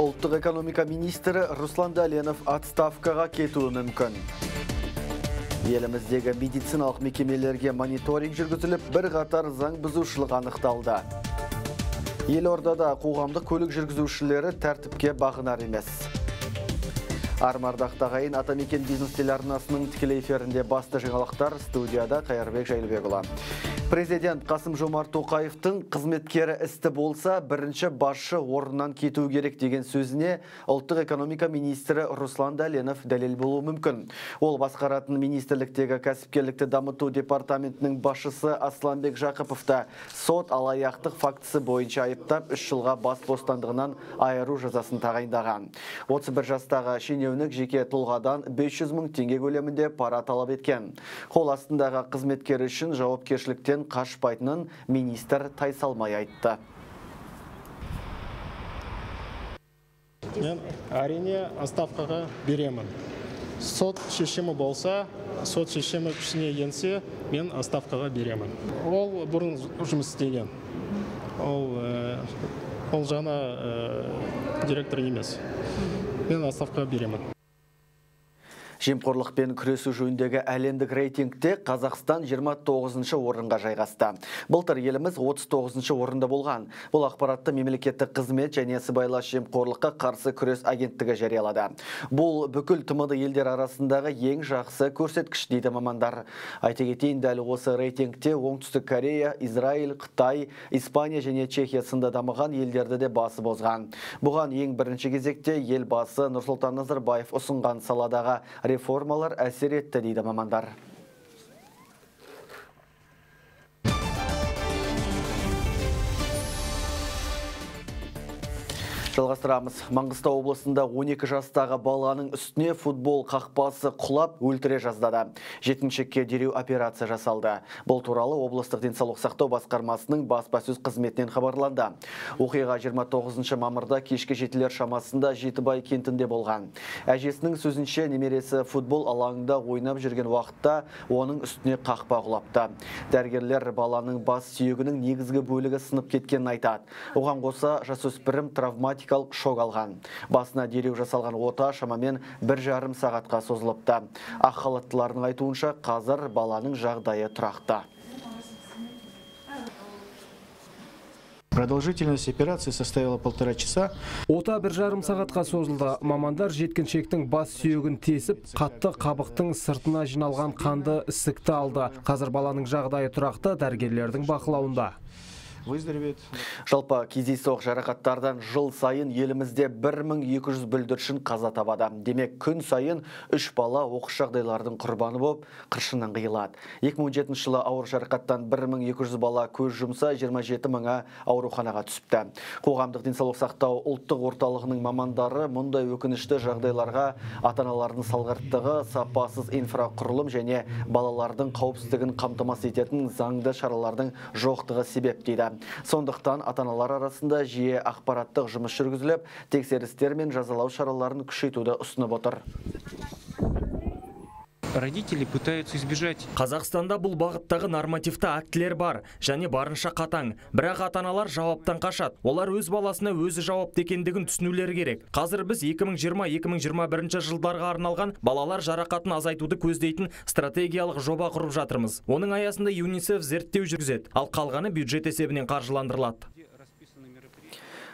Ұлттық экономика министрі Руслан Дәленов отставкаға кетуі мүмкін. Еліміздегі медициналық мекемелерге мониторинг жүргізіліп, бір қатар заң бұзушылық анықталды. Елордада қоғамдық көлік жүргізушілері тәртіпке бағынар емес. Армардақ тағайын Атамекен бизнес телеарнасының тікелей эфирінде басты жаңалықтар студияда Қайырбек Жайлыбекұлы. Президент Қасым Жомарт Тоқаевтың қызметкері істі болса, бірінші басшы орнынан кету керек деген сөзіне ұлттық экономика министрі Руслан Дәленов дәлел болуы мүмкін. Ол басқаратын министрліктегі кәсіпкерлікті дамыту департаментінің басшысы Асланбек Жақыповта сот алаяқтық фактісі бойынша айыптап үш жылға бас бостандығынан айыру жазасын тағайындаған. 31 жастағы шенеунік жеке тұлғадан 500 мың теңге көлемінде пара талап еткен. Қол астындағы қызметкері үшін жауапкершіліктен қашпайтынын министр тайсалмай айтты. мен әрине отставкаға беремін. Сот шешімі болса сот шешімі күшіне енсе мен отставкаға беремін. Ол бұрын жұмыс істеген. Ол э, ол жаңа э, директор емес. Мен отставкаға беремін. Жемқорлықпен күресу жөніндегі әлемдік рейтингте Қазақстан 29 орынға жайғасты. Былтыр еліміз 39 орында болған. Бұл ақпаратты мемлекеттік қызмет және сыбайлас жемқорлыққа қарсы күрес агенттігі жариялады. Бұл бүкіл тмд елдер арасындағы ең жақсы көрсеткіш дейді мамандар. Айта кетейін дәл осы рейтингте Оңтүстік Корея, Израиль, Қытай, Испания және Чехия сынды дамыған елдерді де басы бозған. Бұған ең бірінші кезекте елбасы Нұрсұлтан Назарбаев ұсынған саладағы реформалар әсер етті дейді мамандар. Жалғастырамыз. Маңғыстау облысында 12 жастағы баланың үстіне футбол қақпасы құлап өлтіре жаздады. Жетіншекке дереу операция жасалды. Бұл туралы облыстық денсаулық сақтау басқармасының баспасөз қызметінен хабарланды. Оқиға 29 мамырда кешкі жетілер шамасында Жетібай кентінде болған. Әжесінің сөзінше немересі футбол алаңында ойнап жүрген уақытта оның үстіне қақпа құлапты. Дәрігерлер баланың бас сүйегінің негізгі бөлігі сынып кеткенін айтады. Оған қоса жасөспірім травматик травматикалық шок алған. Басына дереу жасалған ота шамамен бір жарым сағатқа созылыпты. Ақ халаттылардың айтуынша қазір баланың жағдайы тұрақты. Продолжительность операции составила полтора часа. Ота бір жарым сағатқа созылды. Мамандар жеткіншектің бас сүйегін тесіп, қатты қабықтың сыртына жиналған қанды ісікті алды. Қазір баланың жағдайы тұрақты дәрігерлердің бақылауында выздоровеет. Жалпы кездейсоқ жарақаттардан жыл сайын елімізде 1200 бүлдіршін қаза табады. Демек күн сайын үш бала оқыс жағдайлардың құрбаны болып қыршыннан қиылады. 2017 жылы ауыр жарақаттан 1200 бала көз жұмса 27 мыңа ауруханаға түсіпті. Қоғамдық денсаулық сақтау ұлттық орталығының мамандары мұндай өкінішті жағдайларға ата-аналардың салғырттығы, сапасыз инфрақұрылым және балалардың қауіпсіздігін қамтамасыз ететін заңды шаралардың жоқтығы себеп дейді сондықтан ата аналар арасында жиі ақпараттық жұмыс жүргізіліп тексерістер мен жазалау шараларын күшейтуді ұсынып отыр. Родители пытаются избежать. Қазақстанда бұл бағыттағы нормативті актілер бар және барынша қатаң. Бірақ ата-аналар жауаптан қашады. Олар өз баласына өзі жауапты екендігін түсінулері керек. Қазір біз 2020-2021 жылдарға арналған балалар жарақатын азайтуды көздейтін стратегиялық жоба құрып жатырмыз. Оның аясында ЮНИСЕФ зерттеу жүргізеді, ал қалғаны бюджет есебінен қаржыландырылады.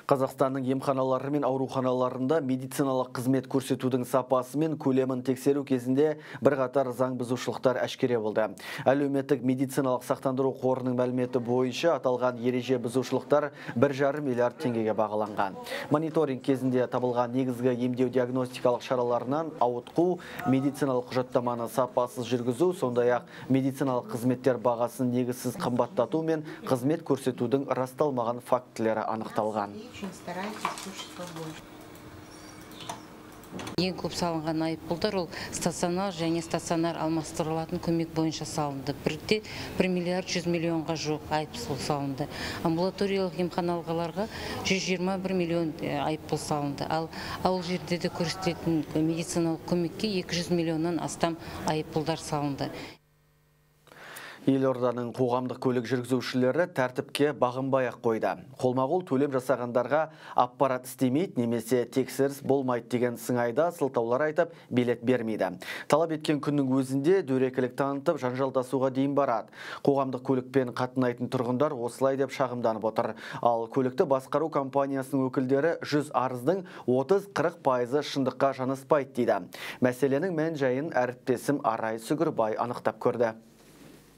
Қазақстанның емханалары мен ауруханаларында медициналық қызмет көрсетудің сапасы мен көлемін тексеру кезінде бірқатар заң бұзушылықтар әшкере болды. Әлеуметтік медициналық сақтандыру қорының мәліметі бойынша аталған ереже бұзушылықтар 1,5 миллиард теңгеге бағаланған. Мониторинг кезінде табылған негізгі емдеу диагностикалық шараларынан ауытқу, медициналық құжаттаманы сапасыз жүргізу, сондай-ақ медициналық қызметтер бағасын негізсіз қымбаттату мен қызмет көрсетудің расталмаған фактілері анықталған очень старайтесь кушать побольше. Ең көп салынған айыппұлдар ол стационар және стационар алмастырылатын көмек бойынша салынды. Бірде бір миллиард жүз миллионға жуық айыппұл салынды. Амбулаториялық емханаларға жүз жиырма бір миллион айыппұл салынды. Ал ауыл жерде көрсетілетін медициналық көмекке екі жүз миллионнан астам айыппұлдар салынды. Елорданың қоғамдық көлік жүргізушілері тәртіпке бағынбай ақ қойды. Қолма-қол төлем жасағандарға аппарат істемейді немесе тексеріс болмайды деген сыңайда сылтаулар айтып билет бермейді. Талап еткен күннің өзінде дөрекілік танытып жанжалдасуға дейін барады. Қоғамдық көлікпен қатынайтын тұрғындар осылай деп шағымданып отыр. Ал көлікті басқару компаниясының өкілдері 100 арыздың 30-40 пайызы шындыққа жаныспайды дейді. Мәселенің мән жайын әріптесім Арай Сүгірбай анықтап көрді.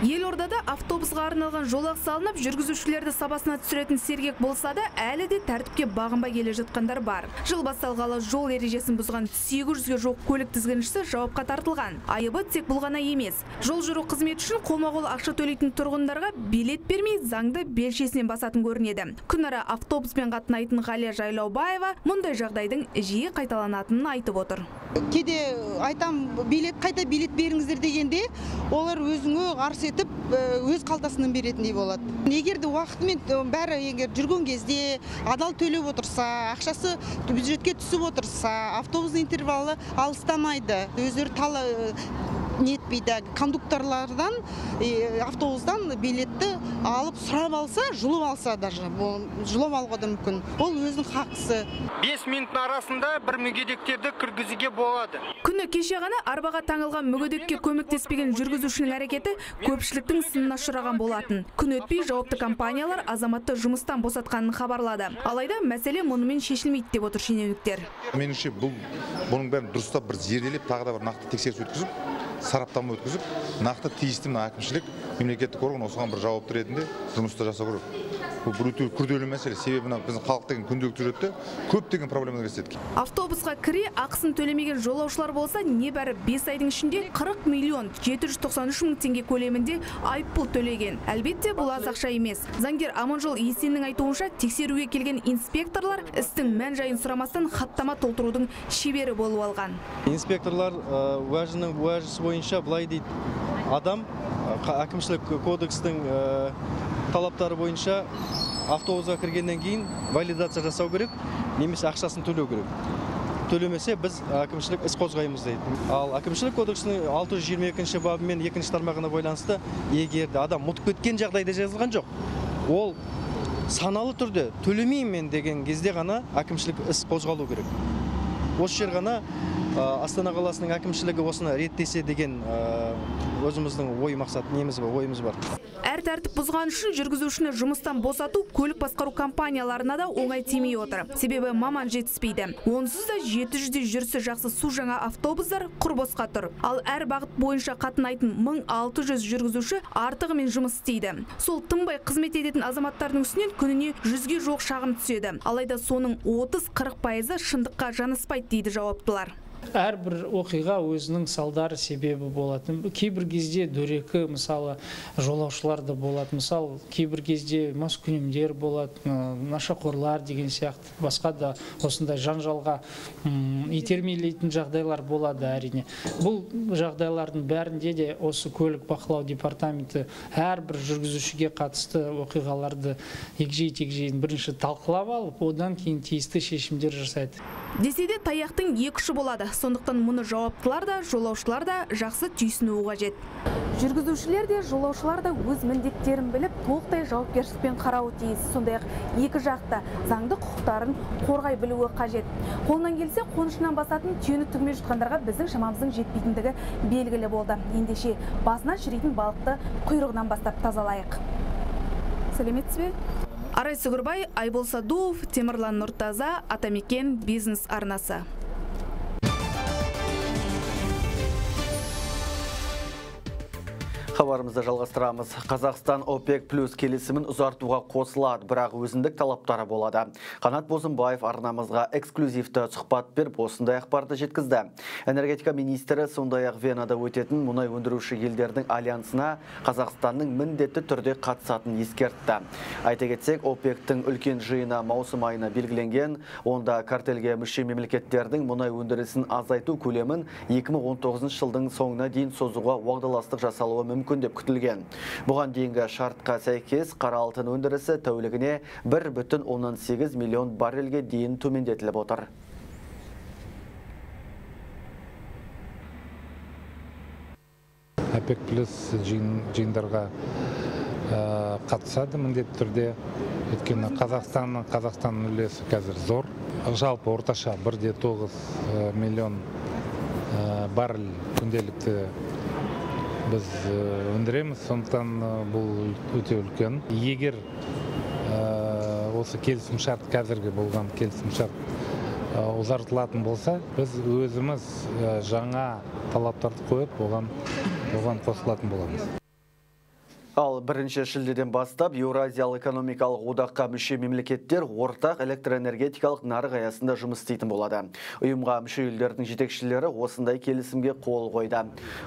Елордада автобусға арналған жолақ салынып, жүргізушілерді сабасына түсіретін сергек болса да, әлі де тәртіпке бағынбай келе жатқандар бар. Жыл басталғалы жол ережесін бұзған 800-ге жоқ көлік тізгіншісі жауапқа тартылған. Айыбы тек бұл ғана емес. Жол жүру қызметі үшін қолма-қол ақша төлейтін тұрғындарға билет бермей заңды белшесінен басатын көрінеді. Күнара автобуспен қатынайтын Ғалия Жайлаубаева мұндай жағдайдың жиі қайталанатынын айтып отыр. Кейде айтам билет қайта билет беріңіздер дегенде, олар өзіңе қарсы етіп өз қалтасынан беретіндей болады. Егер де уақытымен бәрі егер жүрген кезде адал төлеп отырса ақшасы бюджетке түсіп отырса автобус интервалы алыстамайды. Өздері тала нетпейді кондукторлардан автобустан билетті алып сұрап алса жұлып алса даже жұлып алуға да мүмкін. Ол өзінің хақысы. Бес минуттың арасында бір мүгедектерді кіргізуге болады. Күні кеше ғана арбаға таңылған мүгедекке көмектеспеген жүргізушінің әрекеті көпшіліктің сынына ұшыраған болатын. Күн өтпей жауапты компаниялар азаматты жұмыстан босатқанын хабарлады. Алайда мәселе мұнымен шешілмейді деп отыр шенеуніктер. Меніңше бұл бұның бәрін дұрыстап бір зерделеп тағы да бір нақты тексеріс өткізіп сараптама өткізіп нақты тиісті мына әкімшілік мемлекеттік орган осыған бір жауапты ретінде жұмысты жасау керек. Бұл өте күрделі мәселе себебі мына біздің халық деген күнделікті жүреді көптеген проблемалар кездеседі автобусқа кіре ақысын төлемеген жолаушылар болса небәрі бес айдың ішінде 40 миллион 793 мың теңге көлемінде айыппұл төлеген әлбетте бұл аз ақша емес заңгер аманжол есеннің айтуынша тексеруге келген инспекторлар істің мән жайын сұрамастан хаттама толтырудың шебері болып алған инспекторлар уәжінің уәжісі бойынша былай дейді адам әкімшілік кодекстің талаптары бойынша автобусқа кіргеннен кейін валидация жасау керек немесе ақшасын төлеу керек. Төлемесе біз әкімшілік іс қозғаймыз дейді. Ал әкімшілік кодексінің 622 бабымен екінші тармағына байланысты егер адам ұмытып кеткен жағдайда жазылған жоқ. Ол саналы түрде төлемеймін деген кезде ғана әкімшілік іс қозғалу керек. Осы жер ғана астана қаласының әкімшілігі осыны реттесе деген өзіміздің ой мақсат неміз бар ойымыз бар. Әр тәртіп бұзған үшін жүргізушіні жұмыстан босату көлік басқару компанияларына да оңай тимей отыр. Себебі маман жетіспейді. Онсыз да жеті жүзде жүрісі жақсы су жаңа автобустар құр босқа тұр. Ал әр бағыт бойынша қатынайтын мың алты жүз жүргізуші артығымен жұмыс істейді. Сол тынбай қызмет ететін азаматтардың үстінен күніне жүзге жоқ шағым түседі. Алайда соның отыз қырық пайызы шындыққа жанаспайды дейді жауаптылар. Әрбір оқиға өзінің салдары себебі болады кейбір кезде дөрекі мысалы жолаушылар да болады мысалы кейбір кезде маскүнемдер болады нашақорлар деген сияқты. Басқа да осындай жанжалға итермелейтін жағдайлар болады әрине. Бұл жағдайлардың бәрінде де осы көлік бақылау департаменті әрбір жүргізушіге қатысты оқиғаларды егжей тегжейін бірінші талқылап алып одан кейін тиісті шешімдер жасайды. Десе де таяқтың екі ұшы болады. Сондықтан мұны жауаптылар да жолаушылар да жақсы түйсінуі қажет. Жүргізушілер де жолаушылар да өз міндеттерін біліп толықтай жауапкершілікпен қарауы тиіс. Сондай ақ екі жақта заңды құқықтарын қорғай білуі қажет. Қолынан келсе қонышынан басатын түйені түгімен жұтқандарға біздің шамамыздың жетпейтіндігі белгілі болды. Ендеше басынан шіритін балықты құйрығынан бастап тазалайық. Сәлеметсіз бе арай сүгірбай айбол садуов темірлан нұртаза атамекен бизнес арнасы. Хабарымызды жалғастырамыз. Қазақстан ОПЕК плюс келісімін ұзартуға қосылады, бірақ өзіндік талаптары болады. Қанат Бозымбаев арнамызға эксклюзивті сұхбат беріп, осындай ақпарды жеткізді. Энергетика министрі сондай ақ Венада өтетін мұнай өндіруші елдердің альянсына Қазақстанның міндетті түрде қатысатын ескертті. Айта кетсек, ОПЕК-тің үлкен жиыны маусым айына белгіленген, онда картельге мүше мемлекеттердің мұнай өндірісін азайту көлемін 2019 жылдың соңына дейін созуға уағдаластық жасалуы мүмкін мүмкін деп күтілген. Бұған дейінгі шартқа сәйкес қара алтын өндірісі тәулігіне 1,18 миллион баррельге дейін төмендетіліп отыр. спек плюс жиындарға қатысады міндетті түрде өйткені қазақстанның қазақстанның үлесі қазір зор жалпы орташа бір де тоғыз миллион баррель күнделікті біз өндіреміз. Сондықтан бұл өте үлкен. Егер осы келісімшарт қазіргі болған келісімшарт ұзартылатын болса біз өзіміз жаңа талаптарды қойып оған оған қосылатын боламыз. Ал бірінші шілдеден бастап Еуразиялық экономикалық одаққа мүше мемлекеттер ортақ электроэнергетикалық нарық аясында жұмыс істейтін болады. Ұйымға мүше елдердің жетекшілері осындай келісімге қол қойды.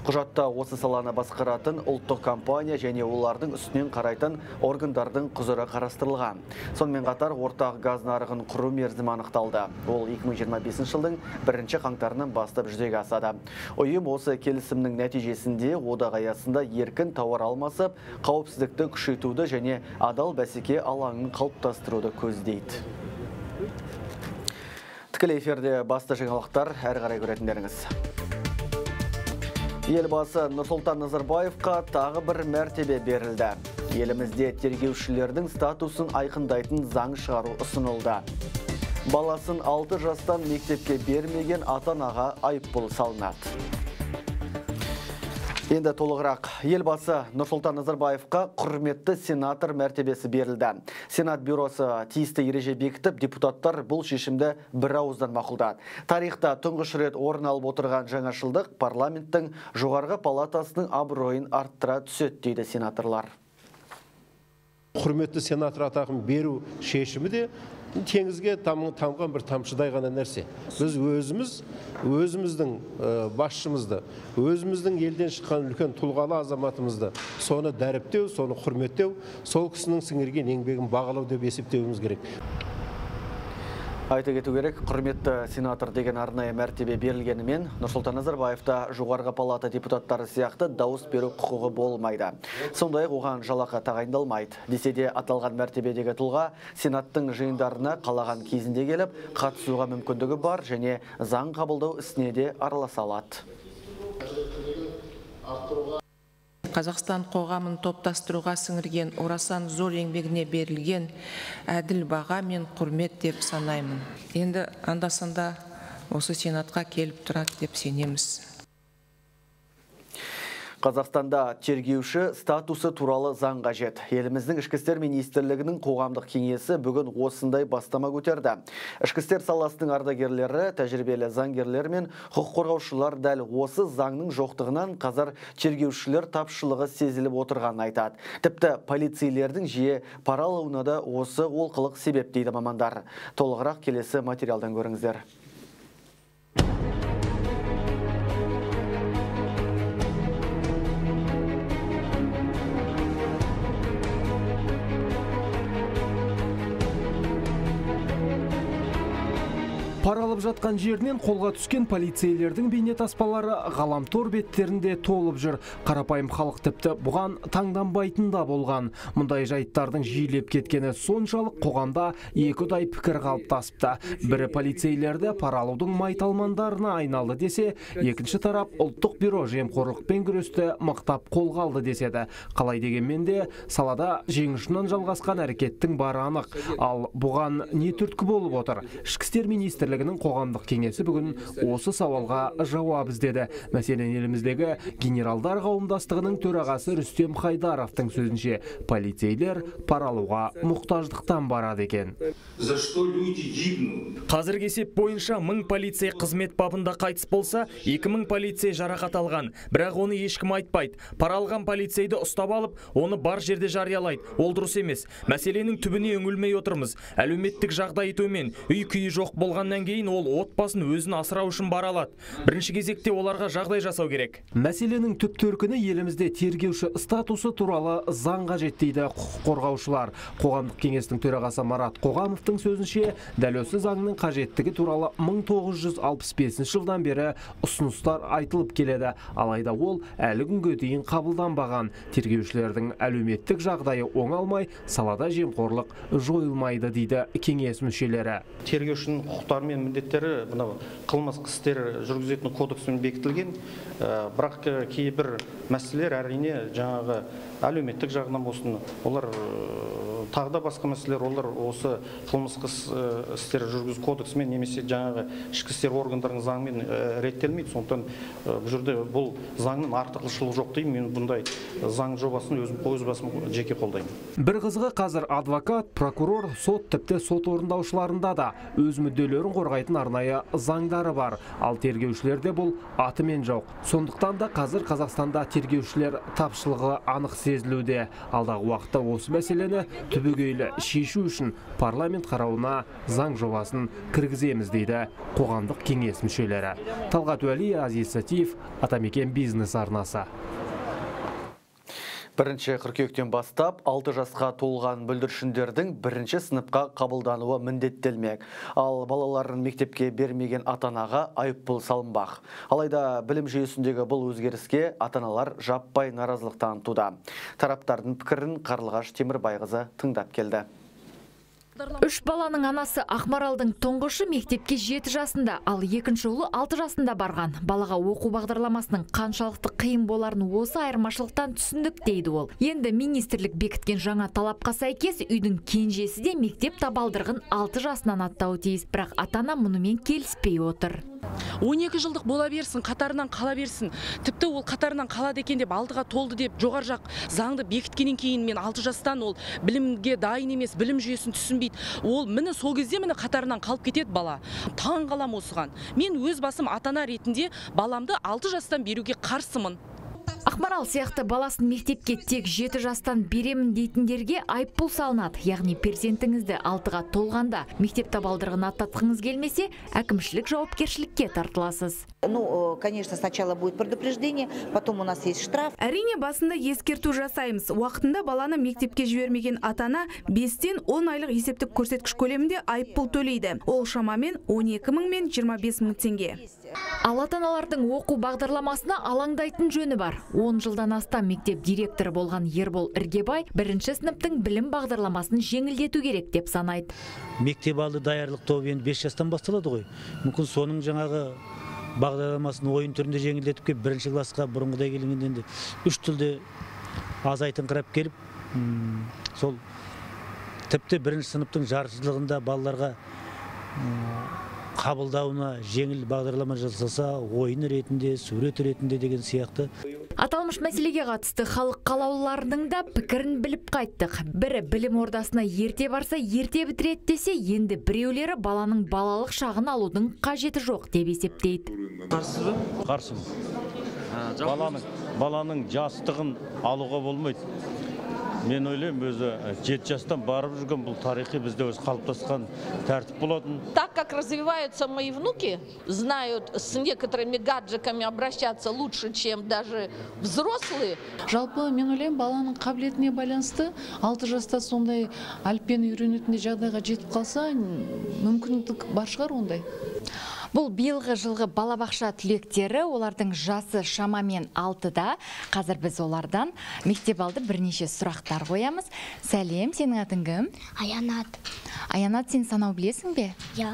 Құжатта осы саланы басқаратын ұлттық компания және олардың үстінен қарайтын органдардың құзыры қарастырылған. Сонымен қатар ортақ газ нарығын құру мерзімі анықталды. Ол 2025 жылдың бірінші қаңтарынан бастап жүзеге асады. Ұйым осы келісімнің нәтижесінде одақ аясында еркін тауар алмасып, қауіпсіздікті күшейтуді және адал бәсеке алаңын қалыптастыруды көздейді. Тікелей эфирде басты жаңалықтар әрі қарай көретіндеріңіз. Елбасы нұрсұлтан назарбаевқа тағы бір мәртебе берілді. Елімізде тергеушілердің статусын айқындайтын заң шығару ұсынылды. Баласын 6 жастан мектепке бермеген ата анаға айыппұл салынады. Енді толығырақ елбасы Нұрсұлтан Назарбаевқа құрметті сенатор мәртебесі берілді. Сенат бюросы тиісті ереже бекітіп, депутаттар бұл шешімді бір ауыздан мақұлдады. Тарихта тұңғыш рет орын алып отырған жаңашылдық парламенттің жоғарғы палатасының абыройын арттыра түседі дейді сенаторлар. Құрметті сенатор атағын беру шешімі де теңізге тамған бір тамшыдай ғана нәрсе. Біз өзіміз өзіміздің басшымызды өзіміздің елден шыққан үлкен тұлғалы азаматымызды соны дәріптеу соны құрметтеу сол кісінің сіңірген еңбегін бағалау деп есептеуіміз керек. Айта кету керек, құрметті сенатор деген арнайы мәртебе берілгенімен Нұрсұлтан Назарбаевта жоғарғы палата депутаттары сияқты дауыс беру құқығы болмайды. Сондай оған жалақы тағайындалмайды. Десе де аталған мәртебедегі тұлға сенаттың жиындарына қалаған кезінде келіп, қатысуға мүмкіндігі бар және заң қабылдау ісіне де араласа алады қазақстан қоғамын топтастыруға сіңірген орасан зор еңбегіне берілген әділ баға мен құрмет деп санаймын. Енді анда санда осы сенатқа келіп тұрады деп сенеміз. Қазақстанда тергеуші статусы туралы заң қажет. Еліміздің ішкі істер министрлігінің қоғамдық кеңесі бүгін осындай бастама көтерді. Ішкі істер саласының ардагерлері, тәжірибелі заңгерлер мен құқық қорғаушылар дәл осы заңның жоқтығынан қазір тергеушілер тапшылығы сезіліп отырғанын айтады. Тіпті полицейлердің жиі пара алуына да осы олқылық себеп дейді мамандар. Толығырақ келесі материалдан көріңіздер. Паралып жатқан жерінен қолға түскен полицейлердің бейнетаспалары ғаламтор беттерінде толып жүр. Қарапайым халық тіпті бұған таңданбайтын да болған. Мұндай жайттардың жиілеп кеткені соншалық қоғамда екіұдай пікір қалыптасыпты. Бірі полицейлерді паралудың майталмандарына айналды десе, екінші тарап ұлттық бюро жемқорлықпен күресті мықтап қолға алды деседі. Қалай дегенмен де салада жеңішінен жалғасқан әрекеттің бары анық. Ал бұған не түрткі болып отыр? Ішкі істер министрлігі министрлігінің қоғамдық кеңесі бүгін осы сауалға жауап іздеді. Мәселен еліміздегі генералдар қауымдастығының төрағасы рүстем хайдаровтың сөзінше полицейлер паралуға мұқтаждықтан барады екен. За что люди гибнут? Қазіргі есеп бойынша мың полицей қызмет бабында қайтыс болса екі мың полицей жарақат алған. Бірақ оны ешкім айтпайды. Пара алған полицейді ұстап алып оны бар жерде жариялайды. Ол дұрыс емес. Мәселенің түбіне үңілмей отырмыз. Әлеуметтік жағдайы төмен. Үй күйі жоқ болғаннан кейін ол отбасын өзін асырау үшін бара алады. Бірінші кезекте оларға жағдай жасау керек. Мәселенің түп төркіні елімізде тергеуші статусы туралы заң қажет дейді құқық қорғаушылар. Қоғамдық кеңестің төрағасы марат қоғамовтың сөзінше дәл осы заңның қажеттігі туралы 1965 жылдан бері ұсыныстар айтылып келеді. Алайда ол әлі күнге дейін қабылданбаған. Тергеушілердің әлеуметтік жағдайы оңалмай салада жемқорлық жойылмайды дейді кеңес мүшелері. Тергеушінің құқықтары мен міндеттері мынау қылмыстық істер жүргізетін кодексімен бекітілген бірақ кейбір мәселелер әрине жаңағы әлеуметтік жағынан болсын олар тағы да басқа мәселелер олар осы қылмыстық істер жүргізу кодексімен немесе жаңағы ішкі істер органдарының заңымен реттелмейді. Сондықтан бұл жерде бұл заңның артықшылығы жоқ деймін. Мен бұндай заң жобасын өз басым жеке қолдаймын. Бір қызығы қазір адвокат прокурор сот тіпті сот орындаушыларында да өз мүдделерін қорғайтын арнайы заңдары бар. Ал тергеушілерде бұл атымен жоқ. Сондықтан да қазір қазақстанда тергеушілер тапшылығы анық сезілуде. Алдағы уақытта осы мәселені түбегейлі шешу үшін парламент қарауына заң жобасын кіргіземіз дейді қоғамдық кеңес мүшелері. Талғат уәли азиз сәтиев атамекен бизнес арнасы. Бірінші қыркүйектен бастап 6 жасқа толған бүлдіршіндердің бірінші сыныпқа қабылдануы міндеттелмек. Ал балаларын мектепке бермеген атанаға айыппұл салынбақ. Алайда білім жүйесіндегі бұл өзгеріске атаналар жаппай наразылық танытуда. Тараптардың пікірін Қарлығаш Темірбайқызы тыңдап келді. Үш баланың анасы Ақмаралдың тұңғышы мектепке жеті жасында, ал екінші ұлы алты жасында барған. Балаға оқу бағдарламасының қаншалықты қиын боларын осы айырмашылықтан түсіндік дейді ол. Енді министрлік бекіткен жаңа талапқа сәйкес үйдің кенжесі де мектеп табалдырғын алты жасынан аттауы тиіс, бірақ атана мұнымен келіспей отыр. 12 жылдық бола берсін қатарынан қала берсін тіпті ол қатарынан қалады екен деп алтыға толды деп жоғары жақ заңды бекіткеннен кейін мен алты жастан ол білімге дайын емес білім жүйесін түсінбейді ол міне сол кезде міне қатарынан қалып кетеді бала. Таң қалам осыған. Мен өз басым ата ана ретінде баламды алты жастан беруге қарсымын. Ақмарал сияқты баласын мектепке тек жеті жастан беремін дейтіндерге айыппұл салынады. Яғни перзентіңізді алтыға толғанда мектеп табалдырығын аттатқыңыз келмесе, әкімшілік жауапкершілікке тартыласыз. Ну, конечно, сначала будет предупреждение, потом у нас есть штраф. Әрине басында ескерту жасаймыз. Уақытында баланы мектепке жібермеген атана 5-тен 10 айлық есептік көрсеткіш көлемінде айыппұл төлейді. Ол шамамен 12 мың мен 25 мың теңге. Ал ата-аналардың оқу бағдарламасына алаңдайтын жөні бар. 10 жылдан астам мектеп директоры болған Ербол Іргебай бірінші сыныптың білім бағдарламасын жеңілдету керек деп санайды. Мектеп алды даярлық тобы енді 5 жастан басталады ғой. Мүмкін соның жаңағы бағдарламасын ойын түрінде жеңілдетіп келіп бірінші классқа бұрынғыдай келгенде енді үш тілде азайтыңқырап келіп сол тіпті бірінші сыныптың жаршылығында балаларға қабылдауына жеңіл бағдарлама жасаса ойын ретінде сурет ретінде деген сияқты Аталмыш мәселеге қатысты халық қалаулыларының да пікірін біліп қайттық. Бірі білім ордасына ерте барса, ерте бітіреді десе, енді біреулері баланың балалық шағын алудың қажеті жоқ деп есептейді. Қарсыз ба? Қарсымын. Баланың баланың жастығын алуға болмайды мен ойлаймын өзі жеті жастан барып жүрген бұл тарихи бізде өзі қалыптасқан тәртіп болатын так как развиваются мои внуки знают с некоторыми гаджиками обращаться лучше чем даже взрослые жалпы мен ойлаймын баланың қабілетіне байланысты алты жаста сондай әліппені үйренетіндей жағдайға жетіп қалса мүмкіндік бар шығар ондай Бұл биылғы жылғы балабақша түлектері, олардың жасы шамамен алтыда. Қазір біз олардан мектеп алды бірнеше сұрақтар қоямыз. Сәлем, сенің атың кім? Аянат. Аянат, сен санау білесің бе? Иә.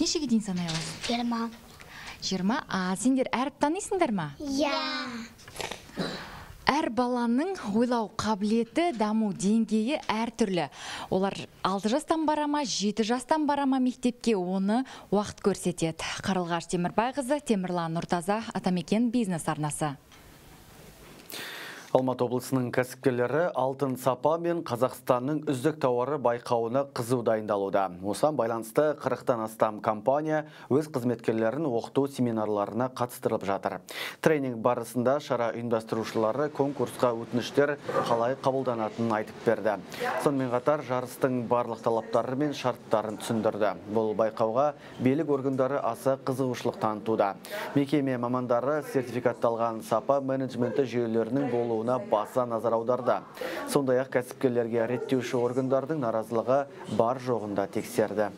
Нешеге дейін санай аласың? Жиырма. Жиырма? А, сендер әріп танисыңдар ма? Иә әр баланың ойлау қабілеті даму деңгейі әртүрлі олар алты жастан бара ма жеті жастан бара ма мектепке оны уақыт көрсетеді. Қарлығаш темірбайқызы темірлан нұртаза атамекен бизнес арнасы. Алматы облысының кәсіпкерлері алтын сапа мен Қазақстанның үздік тауары байқауына қызу дайындалуда. Осыған байланысты 40-тан астам компания өз қызметкерлерін оқыту семинарларына қатыстырылып жатыр. Тренинг барысында шара ұйымдастырушылары конкурсқа өтініштер қалай қабылданатынын айтып берді. Сонымен қатар жарыстың барлық талаптары мен шарттарын түсіндірді. Бұл байқауға билік органдары аса қызығушылық танытуда. Мекеме мамандары сертификатталған сапа менеджменті жүйелерінің болуына баса назар аударды. Сондай ақ кәсіпкерлерге реттеуші органдардың наразылығы бар жоғында тексерді.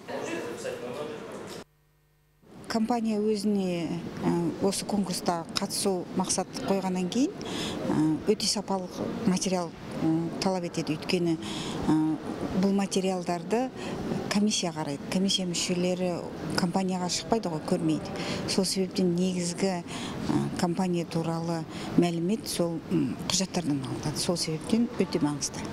компания өзіне осы конкурста қатысу мақсат қойғаннан кейін өте сапалық материал талап етеді өйткені бұл материалдарды комиссия қарайды комиссия мүшелері компанияға шықпайды ғой көрмейді. Сол себептен негізгі компания туралы мәлімет сол құжаттардан алынады. Сол себептен өте маңызды.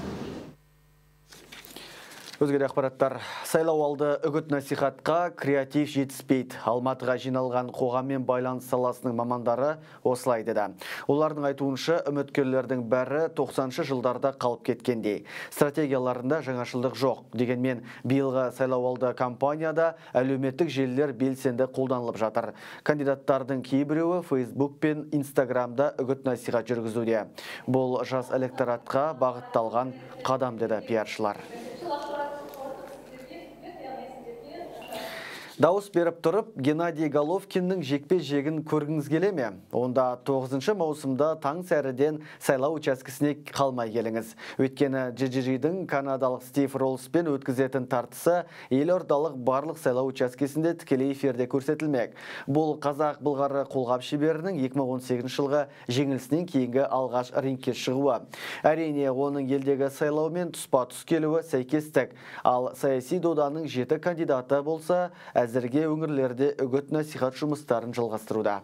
Өзге ақпараттар сайлау алды үгіт насихатқа креатив жетіспейді. Алматыға жиналған қоғаммен байланыс саласының мамандары осылай деді. Олардың айтуынша үміткерлердің бәрі 90-шы жылдарда қалып кеткендей. Стратегияларында жаңашылдық жоқ. Дегенмен биылғы сайлау алды кампанияда әлеуметтік желілер белсенді қолданылып жатыр. Кандидаттардың кейбіреуі Facebook пен Instagramда үгіт насихат жүргізуде. Бұл жас электоратқа бағытталған қадам деді пиаршылар. Gracias. Дауыс беріп тұрып, Геннадий Головкиннің жекпе жегін көргіңіз келе ме? Онда 9 маусымда таң сәріден сайлау учаскесіне қалмай келіңіз. Өйткені GGG-дің канадалық Стив Роллспен өткізетін тартысы елордалық барлық сайлау учаскесінде тікелей эфирде көрсетілмек. Бұл қазақ бұлғары қолғап шеберінің 2018 жылғы жеңілісінен кейінгі алғаш рингке шығуы. Әрине, оның елдегі сайлаумен тұспа тұс келуі сәйкестік. Ал саяси доданың жеті кандидаты болса, әзірге өңірлерде үгіт насихат жұмыстарын жалғастыруда.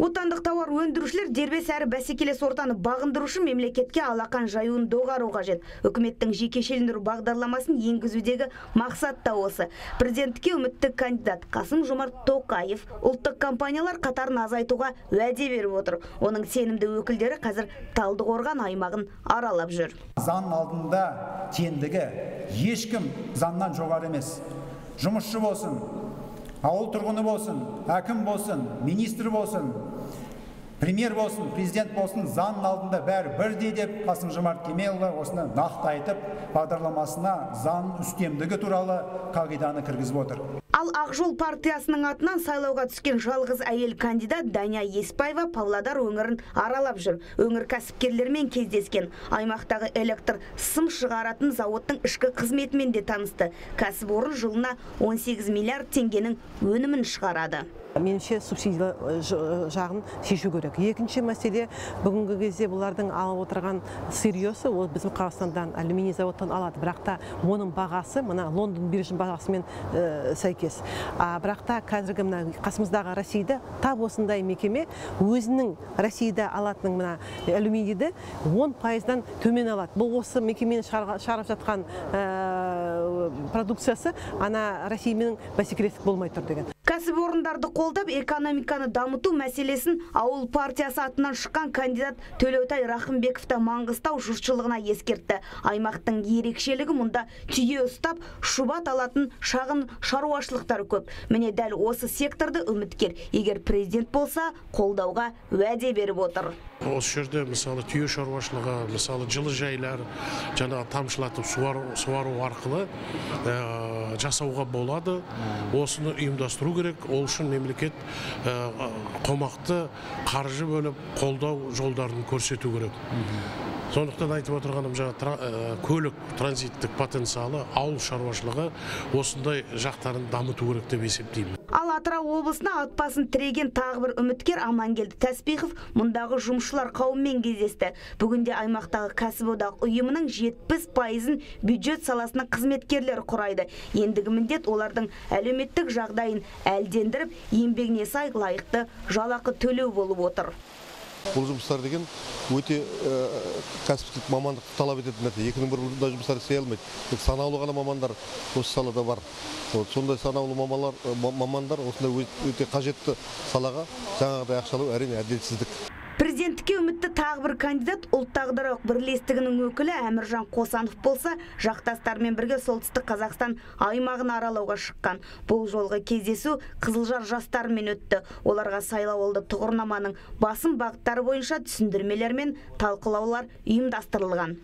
Отандық тауар өндірушілер дербес әрі бәсекелес ортаны бағындырушы мемлекетке алақан жаюын доғару қажет. Үкіметтің жекешелендіру бағдарламасын енгізудегі мақсат та осы. Президентке үмітті кандидат Қасым Жомарт Тоқаев ұлттық компаниялар қатарын азайтуға уәде беріп отыр. Оның сенімді өкілдері қазір Талдықорған аймағын аралап жүр. Заң алдында теңдігі ешкім заңнан жоғары емес. Жұмысшы болсын, ауыл тұрғыны болсын әкім болсын министр болсын премьер болсын президент болсын заң алдында бәрі бірдей деп қасым жомарт кемелұлы осыны нақты айтып бағдарламасына заң үстемдігі туралы қағиданы кіргізіп отыр Ал Ақжол партиясының атынан сайлауға түскен жалғыз әйел кандидат Дания Еспаева Павлодар өңірін аралап жүр. Өңір кәсіпкерлермен кездескен. Аймақтағы электр сым шығаратын зауыттың ішкі қызметімен де танысты. Кәсіпорын жылына 18 миллиард теңгенің өнімін шығарады меніңше субсидия жағын шешу керек. Екінші мәселе бүгінгі кезде бұлардың алып отырған сырьесі ол біздің қазақстандан алюминий заводтан алады. Бірақ та оның бағасы мына лондон биржа бағасымен сәйкес. А бірақ та қазіргі мына қасымыздағы россияда тап осындай мекеме өзінің россияда алатын мына алюминийді он пайыздан төмен алады. Бұл осы мекеменің шығарып жатқан продукциясы ана россиямен бәсекелестік болмай тұр деген. Кәсіпорындарды қолдап экономиканы дамыту мәселесін ауыл партиясы атынан шыққан кандидат төлеутай рахымбеков та маңғыстау жұртшылығына ескертті. Аймақтың ерекшелігі мұнда түйе ұстап шұбат алатын шағын шаруашылықтар көп. Міне дәл осы секторды үміткер. Егер президент болса қолдауға уәде беріп отыр. Осы жерде мысалы түйе шаруашылығы мысалы жылыжайлар жаңағы тамшылатып суару, суару арқылы ә, жасауға болады. Осыны ұйымдастыру керек. Ол үшін мемлекет ә, қомақты қаржы бөліп қолдау жолдарын көрсету керек. Сондықтан айтып отырғаным жаңа көлік транзиттік потенциалы ауыл шаруашылығы осындай жақтарын дамыту керек деп есептеймін. Атырау облысына атбасын тіреген тағы бір үміткер амангелді тәспихов мұндағы жұмысшылар қауыммен кездесті. Бүгінде аймақтағы кәсіподақ ұйымының жетпіс пайызын бюджет саласының қызметкерлері құрайды. Ендігі міндет олардың әлеуметтік жағдайын әлдендіріп еңбегіне сай лайықты жалақы төлеу болып отыр. Бұл жұмыстар деген өте кәсіптік мамандықты талап ететін нәрсе. Екінің бір бұндай жұмыстар істей алмайды. Санаулы ғана мамандар осы салада бар. Вот сондай санаулы мамалар, мамандар осындай өте қажетті салаға жаңағыдай ақша алу әрине әділетсіздік. Президенттікке үмітті тағы бір кандидат ұлт тағдыры бірлестігінің өкілі әміржан қосанов болса жақтастарымен бірге солтүстік қазақстан аймағын аралауға шыққан. Бұл жолғы кездесу қызылжар жастарымен өтті. Оларға сайлауалды тұғырнаманың басым бағыттары бойынша түсіндірмелер мен талқылаулар ұйымдастырылған.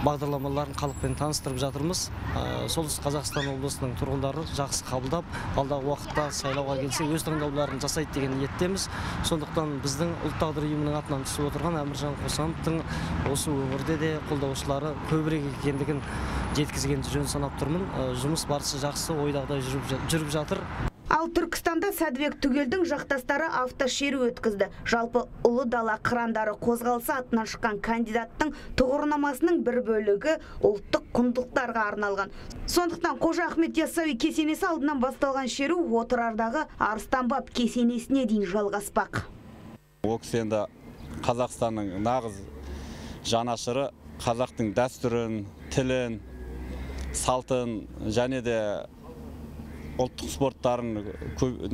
Бағдарламаларын халықпен таныстырып жатырмыз. Солтүстік қазақстан облысының тұрғындары жақсы қабылдап алдағы уақытта сайлауға келсе өз таңдауларын жасайды деген ниеттеміз. Сондықтан біздің ұлт тағдыр ұйымының атынан түсіп отырған әміржан қосановтың осы өңірде де қолдаушылары көбірек екендігін жеткізгенді жөн санап тұрмын. Жұмыс барысы жақсы ойдағыдай жүріп жатыр. Ал түркістанда сәдібек түгелдің жақтастары автошеру өткізді. Жалпы ұлы дала қырандары қозғалысы атынан шыққан кандидаттың тұғырнамасының бір бөлігі ұлттық құндылықтарға арналған. Сондықтан қожа ахмет яссауи кесенесі алдынан басталған шеру отырардағы арыстанбаб кесенесіне дейін жалғаспақ. Ол енді қазақстанның нағыз жанашыры қазақтың дәстүрін тілін салтын және де ұлттық спорттарын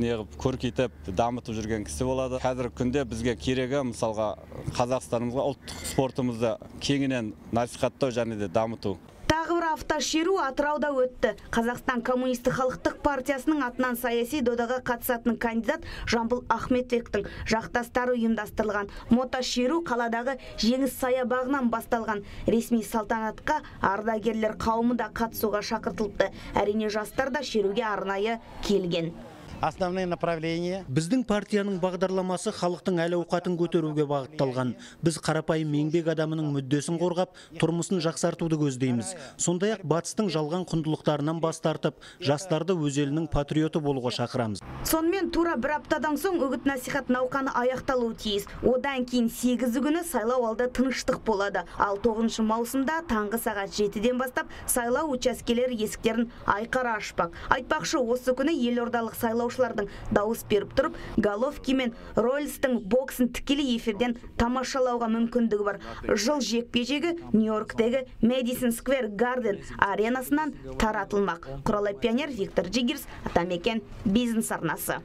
неғып көркейтіп дамытып жүрген кісі болады. Қазіргі күнде бізге керегі мысалға қазақстанымызға ұлттық спортымызды кеңінен насихаттау және де дамыту тағы бір автошеру атырауда өтті. Қазақстан коммунистік халықтық партиясының атынан саяси додаға қатысатын кандидат жамбыл ахметбектің жақтастары ұйымдастырылған. Мотошеру қаладағы жеңіс саябағынан басталған. Ресми салтанатқа ардагерлер қауымы да қатысуға шақыртылыпты. Әрине жастар да шеруге арнайы келген. Основные направления. Біздің партияның бағдарламасы халықтың әл ауқатын көтеруге бағытталған. Біз қарапайым еңбек адамының мүддесін қорғап тұрмысын жақсартуды көздейміз. Сондай ақ батыстың жалған құндылықтарынан бас тартып жастарды өз елінің патриоты болуға шақырамыз. Сонымен тура бір аптадан соң үгіт насихат науқаны аяқталуы тиіс. Одан кейін сегізі күні сайлау алды тыныштық болады. Ал тоғызыншы маусымда таңғы сағат жетіден бастап сайлау учаскелері есіктерін айқара ашпақ. Айтпақшы осы күні елордалық сайлау сайлаушылардың дауыс беріп тұрып головки мен рольстың боксын тікелей эфирден тамашалауға мүмкіндігі бар. Жыл жекпе жегі нью йорктегі мэдисон сквер гарден аренасынан таратылмақ. Құралай пионер виктор джиггерс атамекен бизнес арнасы.